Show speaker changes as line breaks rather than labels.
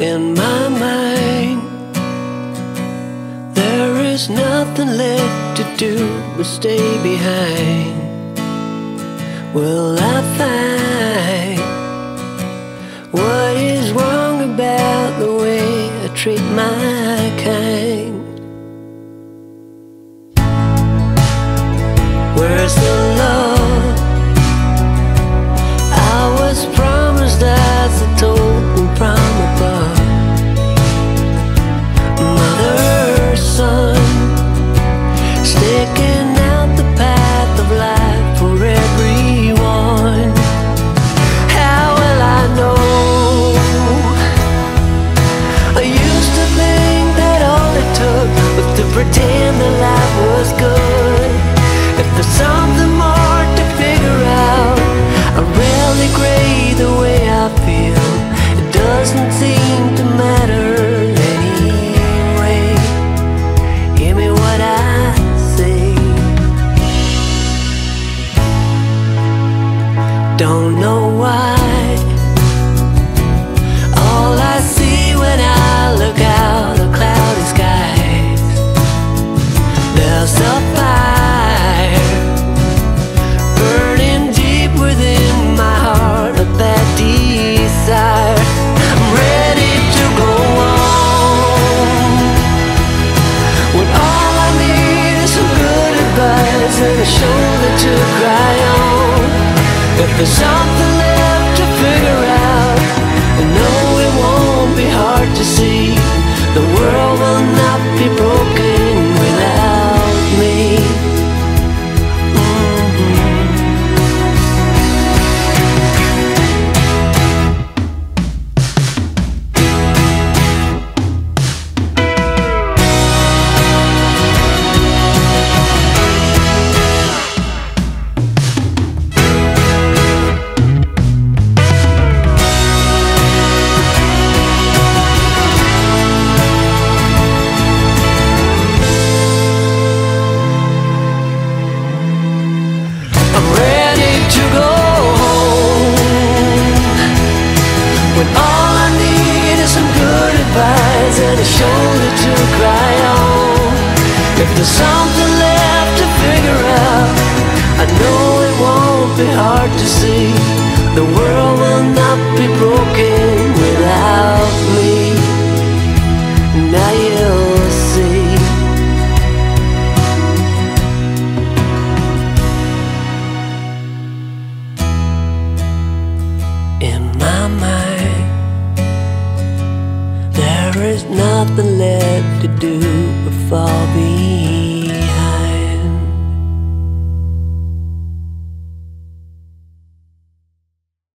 in my mind. There is nothing left to do but stay behind. Will I find what is wrong about the way I treat my kind? Where's the pretend that life was good. If there's something more to figure out, I rarely grade the way I feel. It doesn't seem to matter anyway. Hear me what I say. Don't know why. A shoulder to cry on. If there's something left to figure out, I know it won't be hard to see. The world there's something left to figure out, I know it won't be hard to see. There is nothing left to do but fall behind.